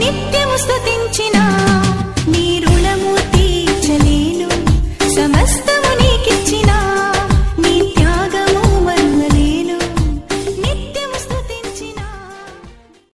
నిత్యము స్థుతించిన